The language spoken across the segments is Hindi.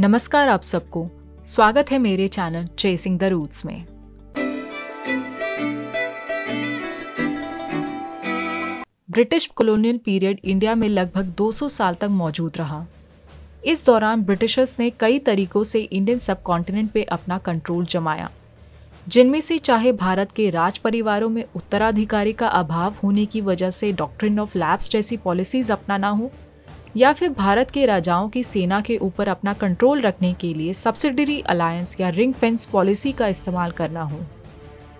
नमस्कार आप सबको। स्वागत है मेरे चैनल चेसिंग द रूट्स में। ब्रिटिश कॉलोनियल पीरियड इंडिया में लगभग 200 साल तक मौजूद रहा। इस दौरान ब्रिटिशर्स ने कई तरीकों से इंडियन सब कॉन्टिनेंट पे अपना कंट्रोल जमाया, जिनमें से चाहे भारत के राज परिवारों में उत्तराधिकारी का अभाव होने की वजह से डॉक्ट्रिन ऑफ़ लैब्स जैसी पॉलिसीज़ अपनाना हो या फिर भारत के राजाओं की सेना के ऊपर अपना कंट्रोल रखने के लिए सब्सिडरी अलायंस या रिंग फेंस पॉलिसी का इस्तेमाल करना हो।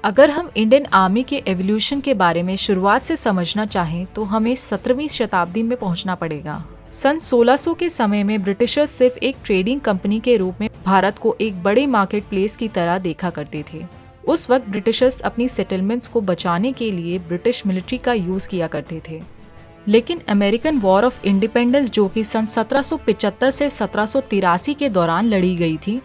अगर हम इंडियन आर्मी के एवोल्यूशन के बारे में शुरुआत से समझना चाहें तो हमें सत्रहवीं शताब्दी में पहुँचना पड़ेगा। सन 1600 के समय में ब्रिटिशर्स सिर्फ़ एक ट्रेडिंग कंपनी के रूप में भारत को एक बड़े मार्केट प्लेस की तरह देखा करते थे। उस वक्त ब्रिटिशर्स अपनी सेटलमेंट्स को बचाने के लिए ब्रिटिश मिलिट्री का यूज़ किया करते थे। लेकिन अमेरिकन वॉर ऑफ़ इंडिपेंडेंस जो कि सन 1775 से सत्रह के दौरान लड़ी गई थी,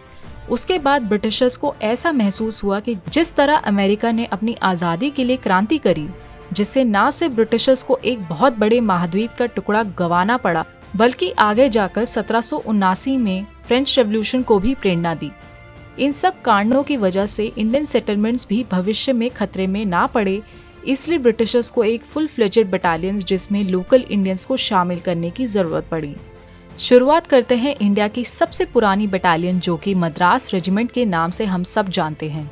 उसके बाद ब्रिटिशर्स को ऐसा महसूस हुआ कि जिस तरह अमेरिका ने अपनी आज़ादी के लिए क्रांति करी, जिससे न सिर्फ़ ब्रिटिशर्स को एक बहुत बड़े महाद्वीप का टुकड़ा गंवाना पड़ा, बल्कि आगे जाकर सत्रह में फ्रेंच रेवोल्यूशन को भी प्रेरणा दी। इन सब कारणों की वजह से इंडियन सेटलमेंट्स भी भविष्य में खतरे में ना पड़े इसलिए ब्रिटिशर्स को एक फुल फ्लेजेड बटालियंस जिसमें लोकल इंडियंस को शामिल करने की ज़रूरत पड़ी। शुरुआत करते हैं इंडिया की सबसे पुरानी बटालियन जो कि मद्रास रेजिमेंट के नाम से हम सब जानते हैं।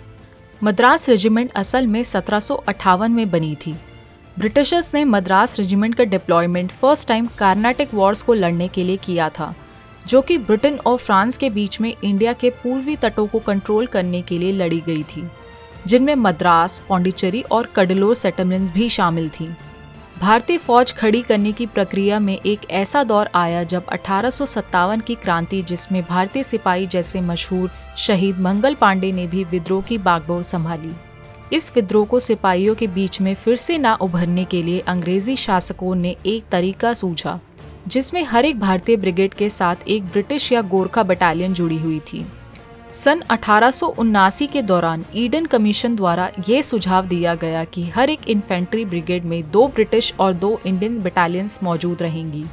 मद्रास रेजिमेंट असल में सत्रह में बनी थी। ब्रिटिशर्स ने मद्रास रेजिमेंट का deployment first time Carnatic wars को लड़ने के लिए किया था, जो कि ब्रिटेन और फ्रांस के बीच में इंडिया के पूर्वी तटों को कंट्रोल करने के लिए लड़ी गई थी। जिनमें मद्रास, पौंडीचेरी और कडलोर सेटलमेंट्स भी शामिल थी। भारतीय फौज खड़ी करने की प्रक्रिया में एक ऐसा दौर आया जब अठारह सौ सत्तावन की क्रांति जिसमें भारतीय सिपाही जैसे मशहूर शहीद मंगल पांडे ने भी विद्रोह की बागडोर संभाली। इस विद्रोह को सिपाहियों के बीच में फिर से ना उभरने के लिए अंग्रेज़ी शासकों ने एक तरीका सूझा, जिसमें हर एक भारतीय ब्रिगेड के साथ एक ब्रिटिश या गोरखा बटालियन जुड़ी हुई थी। सन अठारह के दौरान ईडन कमीशन द्वारा ये सुझाव दिया गया कि हर एक इन्फेंट्री ब्रिगेड में दो ब्रिटिश और दो इंडियन बटालियंस मौजूद रहेंगी।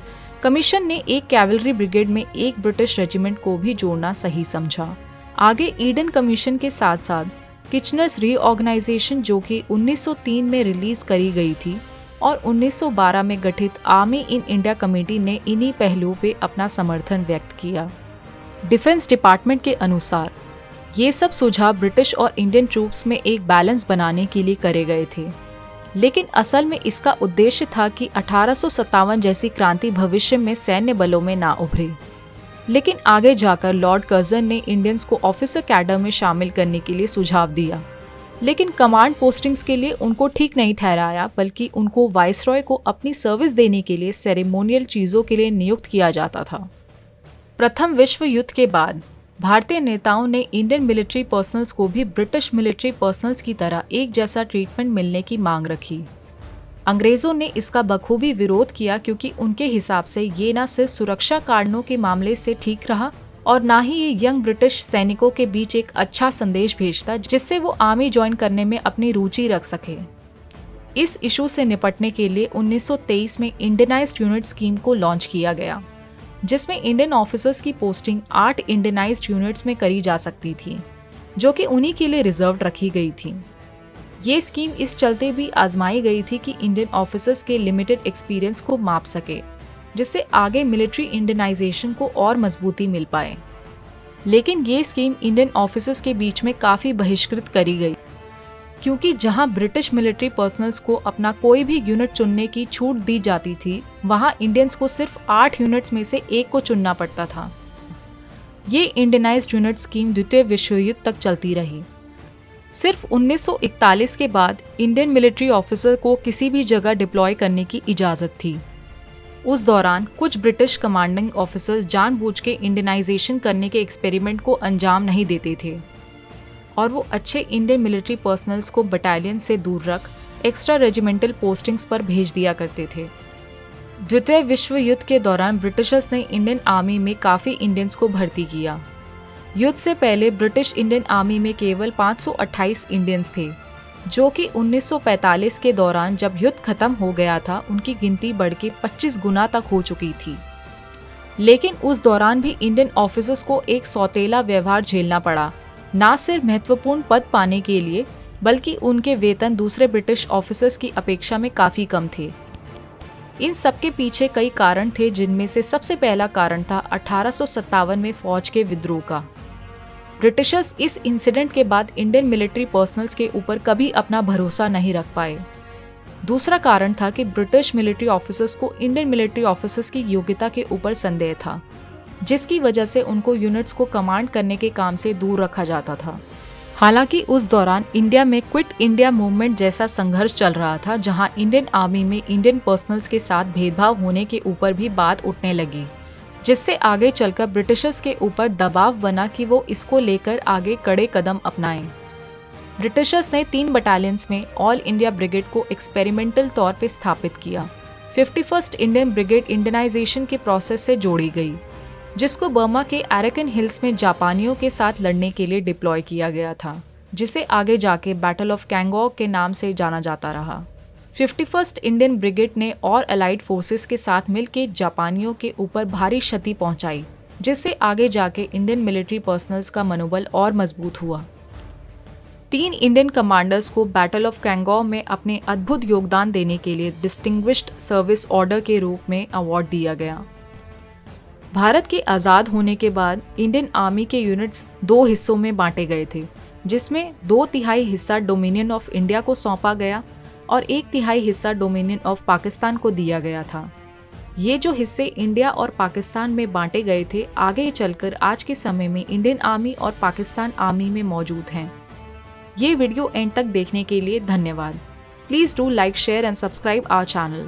कमीशन ने एक कैवलरी ब्रिगेड में एक ब्रिटिश रेजिमेंट को भी जोड़ना सही समझा। आगे ईडन कमीशन के साथ साथ किचनर्स रीऑर्गेनाइजेशन जो कि 1903 में रिलीज़ करी गई थी और 1912 में गठित आर्मी इन इंडिया कमेटी ने इन्हीं पहलुओं पे अपना समर्थन व्यक्त किया। डिफेंस डिपार्टमेंट के अनुसार, ये सब सुझाव ब्रिटिश और इंडियन ट्रूप्स में एक बैलेंस बनाने के लिए करे गए थे। लेकिन असल में इसका उद्देश्य था कि अठारह सौ सत्तावन जैसी क्रांति भविष्य में सैन्य बलों में ना उभरे। लेकिन आगे जाकर लॉर्ड कर्जन ने इंडियंस को ऑफिसर कैडर में शामिल करने के लिए सुझाव दिया। लेकिन कमांड पोस्टिंग्स के लिए उनको ठीक नहीं ठहराया, बल्कि उनको वाइसरॉय को अपनी सर्विस देने के लिए सेरेमोनियल चीज़ों के लिए नियुक्त किया जाता था। प्रथम विश्व युद्ध के बाद, भारतीय नेताओं ने इंडियन मिलिट्री पर्सनल्स को भी ब्रिटिश मिलिट्री पर्सनल्स की तरह एक जैसा ट्रीटमेंट मिलने की मांग रखी। अंग्रेज़ों ने इसका बखूबी विरोध किया क्योंकि उनके हिसाब से ये न सिर्फ़ सुरक्षा कारणों के मामले से ठीक रहा और ना ही ये यंग ब्रिटिश सैनिकों के बीच एक अच्छा संदेश भेजता जिससे वो आर्मी ज्वाइन करने में अपनी रुचि रख सके। इस इशू से निपटने के लिए 1923 में इंडियनाइज्ड यूनिट स्कीम को लॉन्च किया गया। जिसमें इंडियन ऑफिसर्स की पोस्टिंग आठ इंडियनाइज्ड यूनिट्स में करी जा सकती थी, जो कि उन्हीं के लिए रिज़र्व रखी गई थी। ये स्कीम इस चलते भी आजमाई गई थी कि इंडियन ऑफिसर्स के लिमिटेड एक्सपीरियंस को माप सके, जिससे आगे मिलिट्री इंडियनाइजेशन को और मजबूती मिल पाए। लेकिन ये स्कीम इंडियन ऑफिसर्स के बीच में काफ़ी बहिष्कृत करी गई। क्योंकि जहाँ ब्रिटिश मिलिट्री पर्सनल्स को अपना कोई भी यूनिट चुनने की छूट दी जाती थी, वहाँ इंडियंस को सिर्फ़ आठ यूनिट्स में से एक को चुनना पड़ता था। ये इंडियनाइज्ड यूनिट स्कीम द्वितीय विश्व युद्ध तक चलती रही। सिर्फ़ 1941 के बाद इंडियन मिलिट्री ऑफिसर को किसी भी जगह डिप्लॉय करने की इजाज़त थी। उस दौरान कुछ ब्रिटिश कमांडिंग ऑफिसर्स जानबूझ के इंडियनाइजेशन करने के एक्सपेरिमेंट को अंजाम नहीं देते थे। और वो अच्छे इंडियन मिलिट्री पर्सनल्स को बटालियन से दूर रख एक्स्ट्रा रेजिमेंटल पोस्टिंग्स पर भेज दिया करते थे। द्वितीय विश्व युद्ध के दौरान ब्रिटिशर्स ने इंडियन आर्मी में काफ़ी इंडियंस को भर्ती किया। युद्ध से पहले ब्रिटिश इंडियन आर्मी में केवल 528 इंडियंस थे, जो कि 1945 के दौरान जब युद्ध खत्म हो गया था, उनकी गिनती बढ़ के 25 गुना तक हो चुकी थी। लेकिन उस दौरान भी इंडियन ऑफिसर्स को एक सौतेला व्यवहार झेलना पड़ा। न सिर्फ़ महत्वपूर्ण पद पाने के लिए, बल्कि उनके वेतन दूसरे ब्रिटिश ऑफिसर्स की अपेक्षा में काफ़ी कम थे। इन सब के पीछे कई कारण थे, जिनमें से सबसे पहला कारण था अठारह में फौज के विद्रोह का। ब्रिटिशर्स इस इंसिडेंट के बाद इंडियन मिलिट्री पर्सनल्स के ऊपर कभी अपना भरोसा नहीं रख पाए। दूसरा कारण था कि ब्रिटिश मिलिट्री ऑफिसर्स को इंडियन मिलिट्री ऑफिसर्स की योग्यता के ऊपर संदेह था। जिसकी वजह से उनको यूनिट्स को कमांड करने के काम से दूर रखा जाता था। हालाँकि उस दौरान इंडिया में क्विट इंडिया मूवमेंट जैसा संघर्ष चल रहा था, जहाँ इंडियन आर्मी में इंडियन पर्सनल्स के साथ भेदभाव होने के ऊपर भी बात उठने लगी, जिससे आगे चलकर ब्रिटिशर्स के ऊपर दबाव बना कि वो इसको लेकर आगे कड़े कदम अपनाएँ। ब्रिटिशर्स ने तीन बटालियंस में ऑल इंडिया ब्रिगेड को एक्सपेरिमेंटल तौर पर स्थापित किया। Fifty first Indian brigade Indianisation के प्रोसेस से जोड़ी गई। जिसको बर्मा के एरेकन हिल्स में जापानियों के साथ लड़ने के लिए डिप्लॉय किया गया था, जिसे आगे जाके बैटल ऑफ़ कैंगॉक के नाम से जाना जाता रहा। फिफ्टी फ़र्स्ट इंडियन ब्रिगेड ने और अलाइड फोर्सेस के साथ मिलकर जापानियों के ऊपर भारी क्षति पहुंचाई, जिससे आगे जाके इंडियन मिलिट्री पर्सनल्स का मनोबल और मज़बूत हुआ। तीन इंडियन कमांडर्स को बैटल ऑफ़ कैंगो में अपने अद्भुत योगदान देने के लिए डिस्टिंग्विश्ड सर्विस ऑर्डर के रूप में अवार्ड दिया गया। भारत के आज़ाद होने के बाद इंडियन आर्मी के यूनिट्स दो हिस्सों में बांटे गए थे, जिसमें दो तिहाई हिस्सा डोमिनियन ऑफ़ इंडिया को सौंपा गया और एक तिहाई हिस्सा डोमिनियन ऑफ़ पाकिस्तान को दिया गया था। ये जो हिस्से इंडिया और पाकिस्तान में बांटे गए थे, आगे चलकर आज के समय में इंडियन आर्मी और पाकिस्तान आर्मी में मौजूद हैं। ये वीडियो एंड तक देखने के लिए धन्यवाद। Please do like, share and subscribe our channel.